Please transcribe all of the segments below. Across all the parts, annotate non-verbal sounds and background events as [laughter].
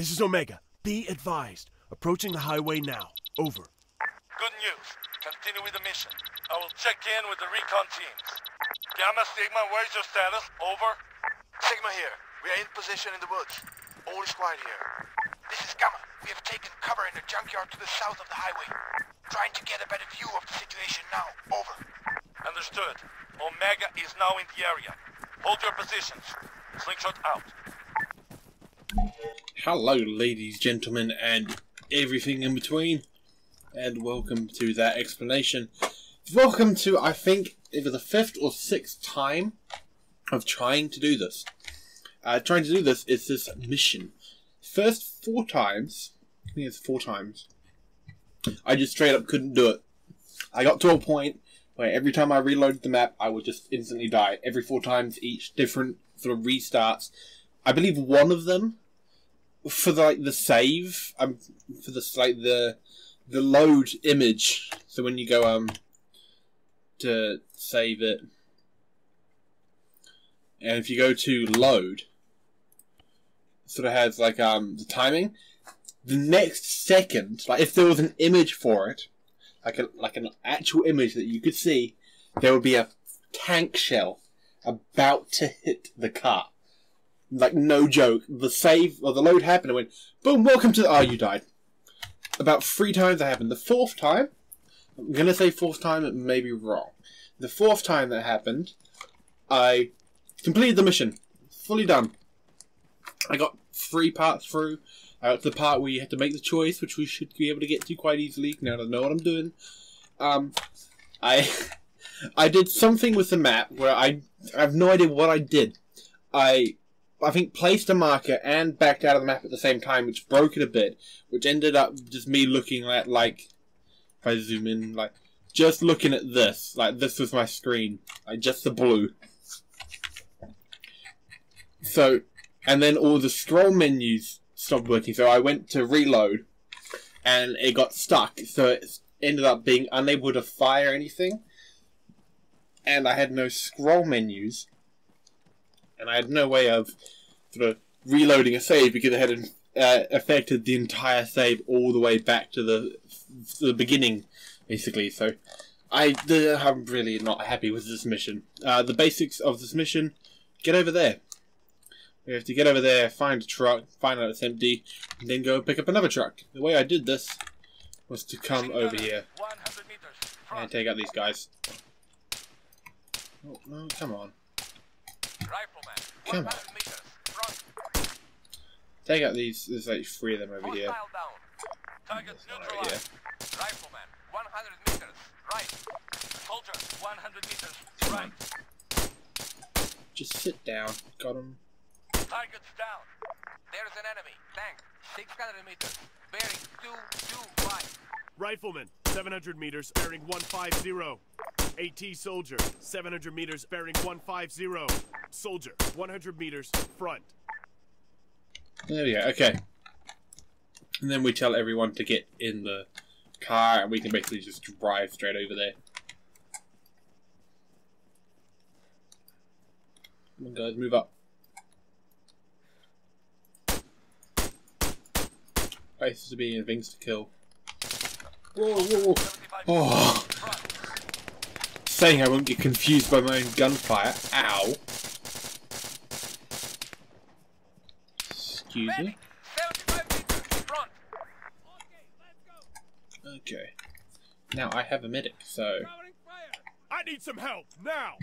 Slingshot, this is Omega. Be advised. Approaching the highway now. Over. Good news. Continue with the mission. I will check in with the recon teams. Gamma Sigma, where's your status? Over. Sigma here. We are in position in the woods. All is quiet here. This is Gamma. We have taken cover in the junkyard to the south of the highway. Trying to get a better view of the situation now. Over. Understood. Omega is now in the area. Hold your positions. Slingshot out. Hello, ladies, gentlemen, and everything in between, and welcome to that explanation. Welcome to, I think, either the fifth or sixth time of trying to do this. Uh, trying to do this is this mission. First four times, I think it's four times, I just straight up couldn't do it. I got to a point where every time I reloaded the map, I would just instantly die. Every four times, each different sort of restarts. I believe one of them for the, like the save, um, for the like the the load image. So when you go um to save it, and if you go to load, sort of has like um the timing. The next second, like if there was an image for it, like a like an actual image that you could see, there would be a tank shell about to hit the car. Like no joke. The save or the load happened and went boom. Welcome to. The, oh, you died. About three times that happened. The fourth time, I'm gonna say fourth time. It may be wrong. The fourth time that happened, I completed the mission, fully done. I got three parts through. I got to the part where you had to make the choice, which we should be able to get to quite easily. Now I know what I'm doing. Um, I [laughs] I did something with the map where I I have no idea what I did. I I think placed a marker and backed out of the map at the same time, which broke it a bit, which ended up just me looking at like if I zoom in, like just looking at this, like this was my screen, like just the blue. So, and then all the scroll menus stopped working. So I went to reload, and it got stuck. So it ended up being unable to fire anything, and I had no scroll menus and I had no way of sort of reloading a save because it had uh, affected the entire save all the way back to the the beginning, basically. So I I'm really not happy with this mission. Uh, the basics of this mission: get over there. We have to get over there, find a truck, find out it's empty, and then go pick up another truck. The way I did this was to come over here and take out these guys. Oh, no, come on. Come on. Take out these, there's like three of them over here. Target neutralized. here. Rifleman, 100 meters. Right. Soldier, 100 meters. Right. Just sit down. Got him. Target's down. There's an enemy. Tank. 600 meters. Bearing 225. Rifleman, 700 meters, bearing 150. AT Soldier, 700 meters, bearing 150. Soldier, 100 meters, front. There we go. Okay. And then we tell everyone to get in the car, and we can basically just drive straight over there. Come on, guys, move up. Places to be and things to kill. Whoa, whoa, whoa. Oh, saying I won't get confused by my own gunfire. Ow. Excuse me. Medic, 75 meters. Front. Okay. Now I have a medic, so I need some help, now!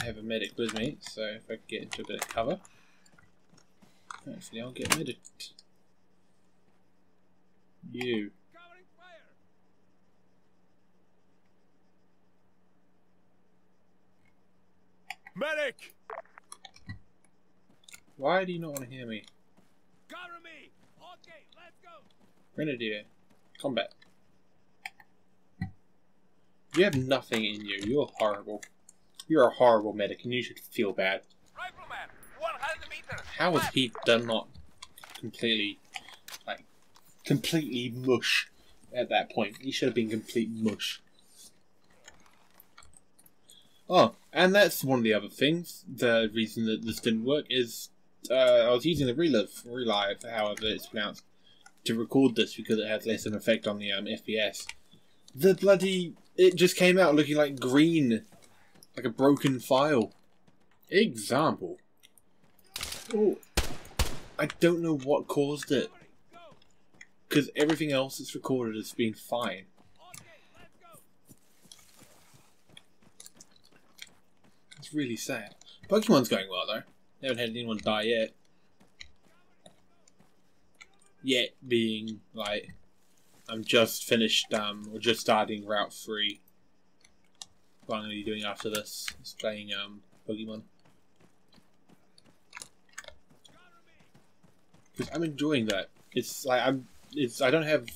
I have a medic with me, so if I get into a bit of cover. hopefully I'll get medic. You. Medic! Why do you not want to hear me? Cover me! Okay, let's go! Grenadier. Combat. You have nothing in you. You're horrible. You're a horrible medic, and you should feel bad. Rifleman, 100 meters. How was he done not completely, completely mush at that point? He should have been complete mush. Oh, and that's one of the other things. The reason that this didn't work is uh, I was using the ReLive, ReLive, however it's pronounced, to record this because it has less of an effect on the um, FPS. The bloody it just came out looking like green, like a broken file. Example. Oh, I don't know what caused it. Because everything else that's recorded has been fine. It's really sad. Pokemon's going well though. Haven't had anyone die yet. Yet being like, I'm just finished, um, or just starting Route 3. What I'm to be doing after this is playing, um, Pokemon. Because I'm enjoying that. It's like, I'm, it's, I don't have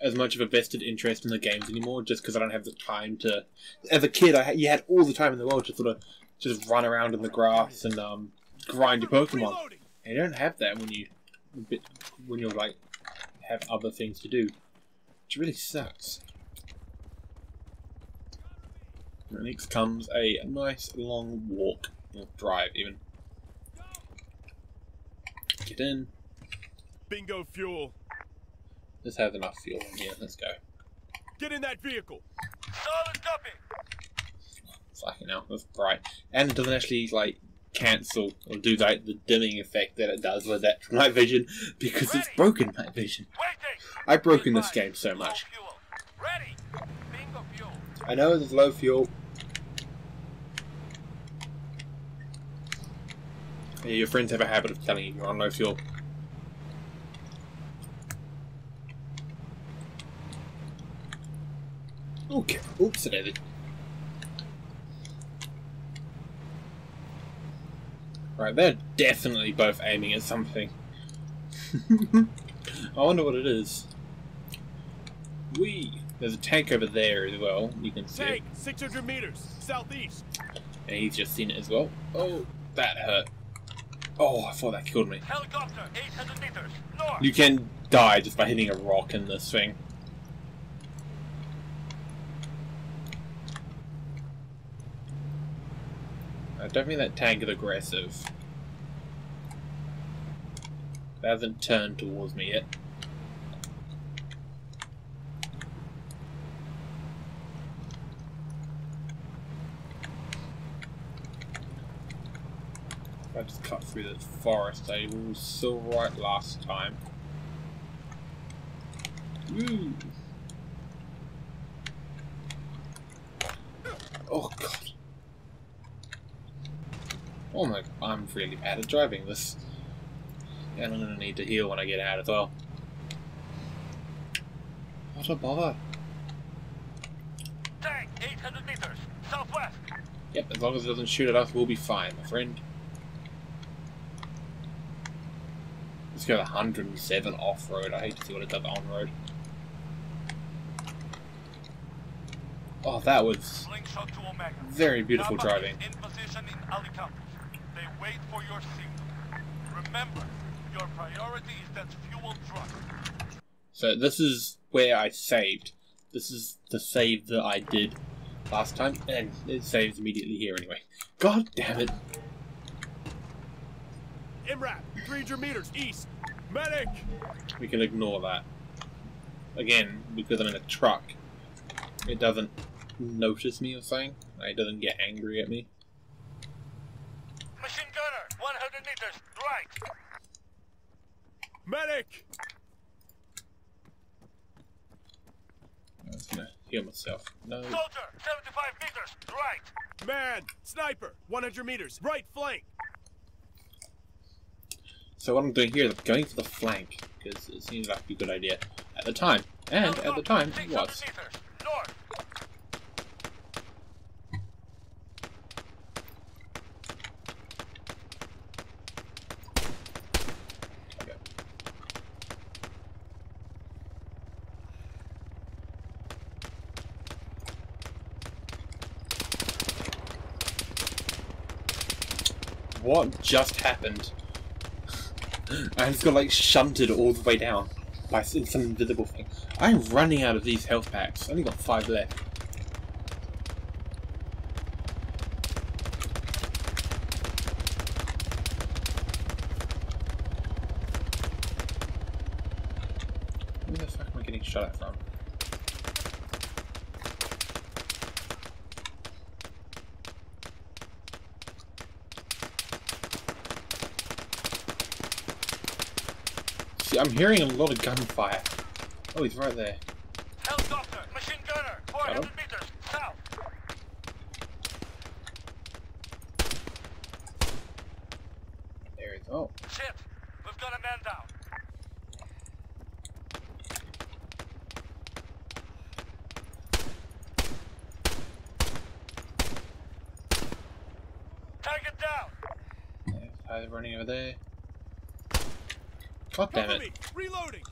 as much of a vested interest in the games anymore just because I don't have the time to. As a kid, I you had all the time in the world to sort of just run around in the grass and um, grind your Pokemon. And you don't have that when you when you're like have other things to do, which really sucks. And next comes a nice long walk or drive even. Get in. Bingo fuel. Let's have enough fuel in here. Let's go. Get in that vehicle. Solid copy. Fucking hell, that's bright. And it doesn't actually like cancel or do like the dimming effect that it does with that night vision because it's broken night vision. Waiting. I've broken this game so much. Ready. Fuel. I know there's low fuel. Yeah, your friends have a habit of telling you you're on low fuel. Okay, oops, daisy. Right, they're definitely both aiming at something. [laughs] I wonder what it is. We there's a tank over there as well. You can see. Tank, 600 meters, southeast. and he's just seen it as well. Oh, that hurt. Oh, I thought that killed me. Helicopter. 800 meters. North. You can die just by hitting a rock in this thing. I don't think that tank is aggressive. It hasn't turned towards me yet. I just cut through the forest, I was so right last time. Woo! Oh god. Oh my, I'm really bad at driving this. And I'm gonna need to heal when I get out as well. What a bother. Tank. 800 meters. Southwest. Yep, as long as it doesn't shoot at us, we'll be fine, my friend. Let's go 107 off-road. I hate to see what it does on-road. Oh, that was Slingshot to Omega. very beautiful driving. in position in Alicante. They wait for your signal. Remember, your priority is that fuel truck. So this is where I saved. This is the save that I did last time, and it saves immediately here anyway. God damn it! MRAP, 300 meters, east. Medic! We can ignore that. Again, because I'm in a truck, it doesn't notice me or something. It doesn't get angry at me. Machine gunner. 100 meters. Right. Medic! I was gonna heal myself. No. Soldier. 75 meters. Right. Man! Sniper! 100 meters, right flank! So what I'm doing here is I'm going for the flank because it seems like a good idea at the time, and at the time it was. meters. North. What just happened? [laughs] I just got like shunted all the way down by some invisible thing. I'm running out of these health packs. I only got five left. shot at from? See, I'm hearing a lot of gunfire. Oh, he's right there. Helicopter, machine gunner, 400 Hello? meters, south. There he is. Oh, Shit, we've got a man down. Take it down. guys running over there. God damn it. Reloading!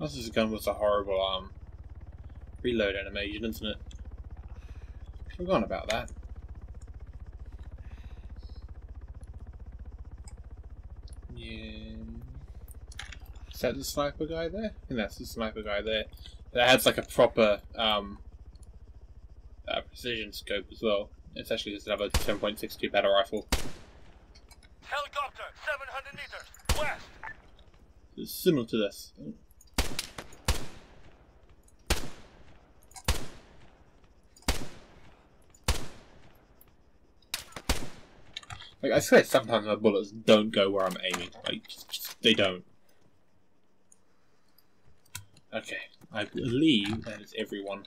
This is a gun with a horrible um reload animation, isn't it? Forgotten about that. Yeah. Is that the sniper guy there? I think that's the sniper guy there. That has like a proper um uh, precision scope as well. It's actually just another 7.62 battle rifle. Helicopter, 700 meters, west. It's similar to this. Like I swear, sometimes my bullets don't go where I'm aiming. Like just- just- they don't. Okay, I believe that is everyone.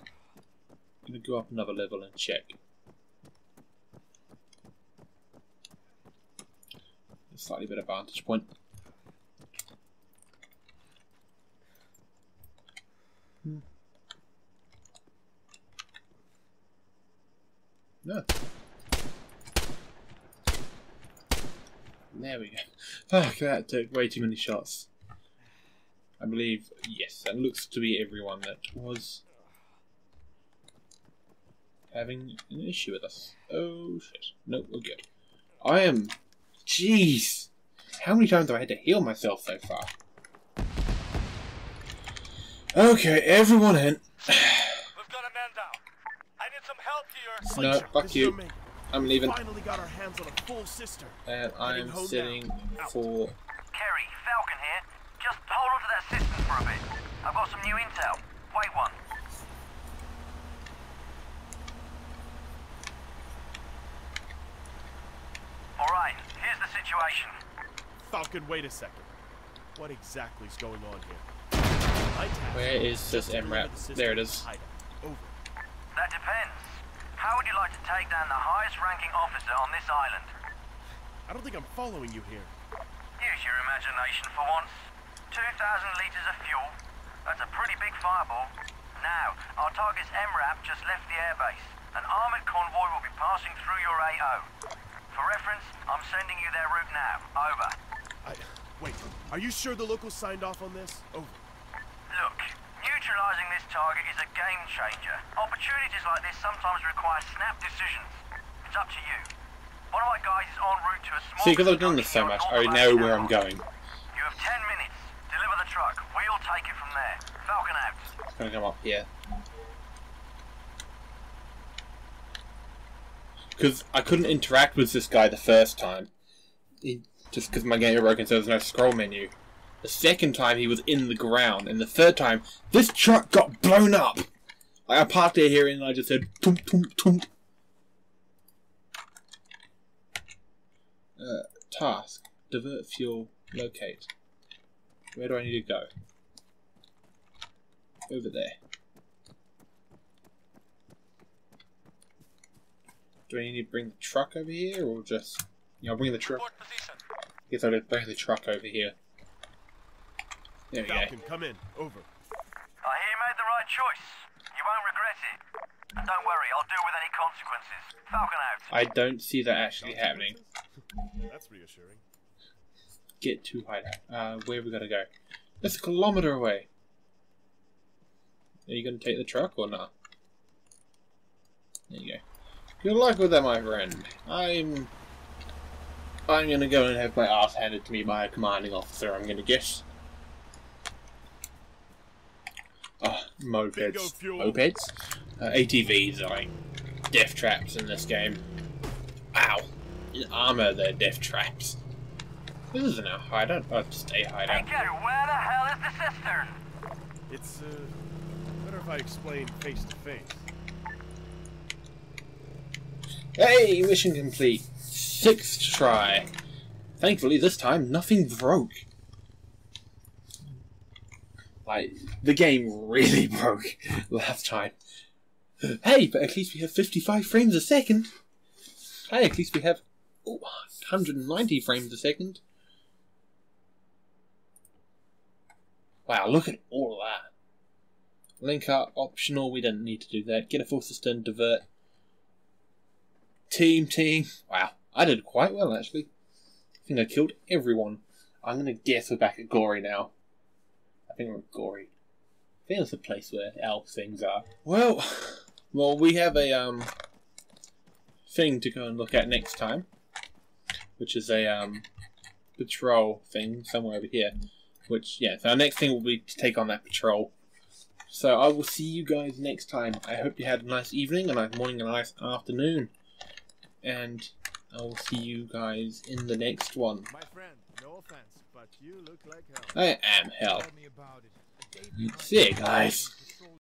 I'm gonna go up another level and check. A slightly better vantage point. No. There we go. Fuck, [laughs] ah, that took way too many shots. I believe, yes, that looks to be everyone that was having an issue with us. Oh shit. No, we're good. I am. Jeez! How many times have I had to heal myself so far? Okay, everyone in. We've got a man down. I need some help here. Slingshot, fuck this you. I'm leaving. Finally got our hands on a fuel cistern. And I'm sitting now. For. Kerry, Falcon here. Just hold on to that cistern for a bit. I've got some new intel. Wait one. Alright, here's the situation. Falcon, wait a second. What exactly is going on here? Where is this just to MRAP? the There it to is. Haida. Over. That depends. How would you like to take down the highest ranking officer on this island? I don't think I'm following you here. Use your imagination for once. 2,000 litres of fuel. That's a pretty big fireball. Now, our target's MRAP just left the airbase. An armoured convoy will be passing through your AO. For reference, I'm sending you their route now. Over. I wait. Are you sure the locals signed off on this? Over. Look, neutralising this target is a game changer. Opportunities like this sometimes require snap decisions. It's up to you. One of my guys is en route to a small... See, because I've done this so much, I know where I'm going. You have 10 minutes. Deliver the truck. We'll take it from there. Falcon out. It's gonna come up here. Because I couldn't interact with this guy the first time. He, just because my game was broken, so there's no scroll menu. The second time he was in the ground, and the third time this truck got blown up. Like I parked it here and I just said. Uh, task: divert fuel, locate. Where do I need to go? Over there. Do I need to bring the truck over here, or just? Yeah, I'll bring the truck. Port position. Guess I'll just bring the truck over here. There we go. Come in. Over. I hear you made the right choice. You won't regret it. And don't worry, I'll deal with any consequences. Falcon out. I don't see that actually happening. That's reassuring. Get to hideout. Uh, where we gotta go? That's a kilometer away. Are you gonna take the truck or not? There you go. Good luck with that, my friend. I'm. I'm gonna go and have my ass handed to me by a commanding officer. I'm gonna guess. Ah, Bingo mopeds. Mopeds. Uh, ATVs are like death traps in this game. Ow. in armor, they're death traps. This isn't a hideout. Oh, it's a Hey, hideout. Joe, where the hell is the cistern? It's, uh, better if I explain face to face. Hey, mission complete. Sixth try. Thankfully, this time nothing broke. Like the game really [laughs] broke last time. Hey, but at least we have 55 frames a second. Hey, at least we have oh, 190 frames a second. Wow, look at all of that. Link optional, we didn't need to do that. Get a full system, divert. Team, team. Wow, I did quite well actually. I think I killed everyone. I'm gonna guess we're back at Gory now. I think we're at Gory. I think that's the place where elf things are. Well, well, we have a um thing to go and look at next time, which is a um patrol thing somewhere over here. Which yeah, so our next thing will be to take on that patrol. So I will see you guys next time. I hope you had a nice evening, a nice morning, and a nice afternoon. And I will see you guys in the next one. My friend, no offense, but you look like hell. I am hell. Tell me about it. See you guys.